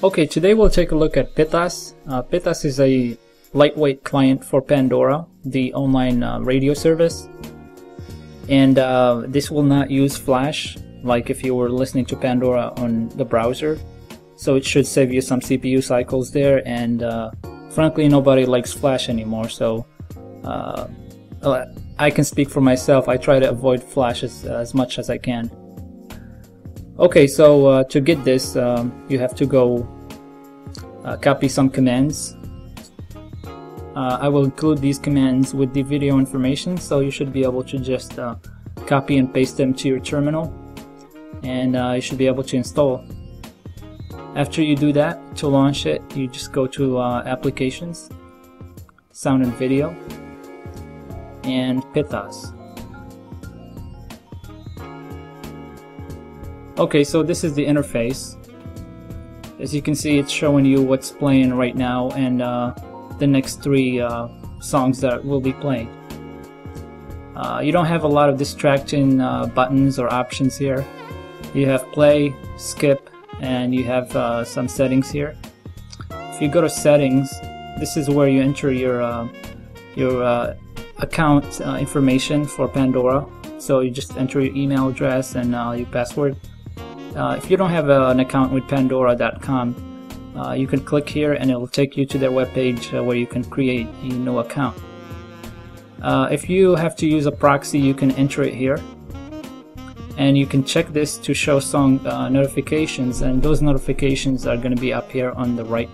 Okay, today we'll take a look at Pithos. Uh, Pithos is a lightweight client for Pandora, the online uh, radio service. And uh, this will not use Flash, like if you were listening to Pandora on the browser. So it should save you some CPU cycles there, and uh, frankly, nobody likes Flash anymore, so uh, I can speak for myself. I try to avoid Flash as, as much as I can. Okay, so uh, to get this, um, you have to go uh, copy some commands. Uh, I will include these commands with the video information, so you should be able to just uh, copy and paste them to your terminal, and uh, you should be able to install. After you do that, to launch it, you just go to uh, Applications, Sound and Video, and Pithos. Okay, so this is the interface. As you can see, it's showing you what's playing right now and uh, the next three uh, songs that will be playing. Uh, you don't have a lot of distracting uh, buttons or options here. You have play, skip, and you have uh, some settings here. If you go to settings, this is where you enter your uh, your account information for Pandora. So you just enter your email address and your password. Uh, if you don't have an account with Pandora.com, uh, you can click here and it will take you to their webpage uh, where you can create a new account. Uh, if you have to use a proxy, you can enter it here. And you can check this to show song notifications, and those notifications are going to be up here on the right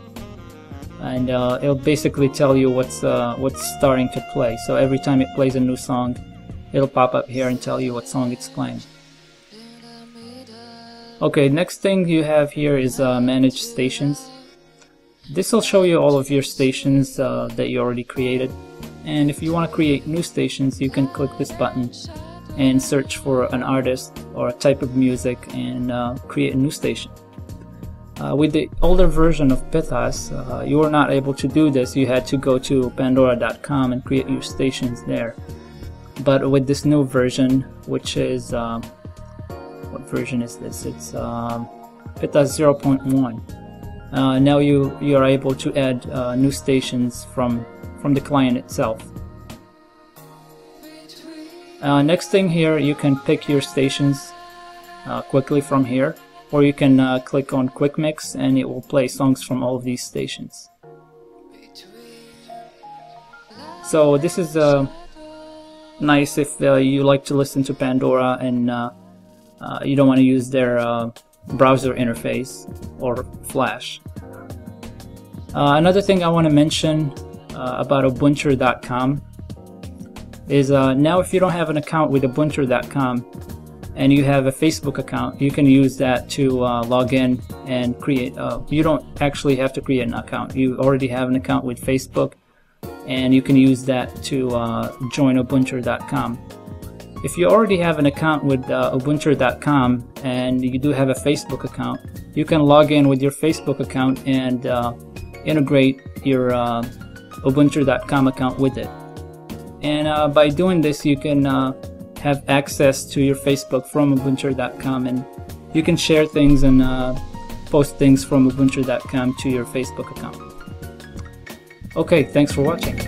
and uh, it'll basically tell you what's uh, what's starting to play. So every time it plays a new song, it'll pop up here and tell you what song it's playing. Okay, next thing you have here is uh, manage stations. This will show you all of your stations uh, that you already created. And if you want to create new stations, you can click this button and search for an artist or a type of music and uh, create a new station. Uh, with the older version of Pithos, uh, you were not able to do this. You had to go to Pandora.com and create your stations there. But with this new version, which is what version is this? It's um, Pithos 0.1. Uh, now you you are able to add uh, new stations from from the client itself. Uh, next thing here, you can pick your stations uh, quickly from here or you can uh, click on Quick Mix and it will play songs from all of these stations. So this is uh, nice if you like to listen to Pandora and uh, uh, you don't want to use their uh, browser interface or Flash. another thing I want to mention about Ubunter.com is now if you don't have an account with Ubunter.com and you have a Facebook account, you can use that to uh, log in and create. Uh, you don't actually have to create an account. You already have an account with Facebook, and you can use that to uh, join Ubunter.com. If you already have an account with uh, Ubunter.com and you do have a Facebook account, you can log in with your Facebook account and uh, integrate your uh, Ubunter.com account with it. And by doing this, you can have access to your Facebook from Ubunter.com and you can share things and uh, post things from Ubunter.com to your Facebook account. Okay, thanks for watching.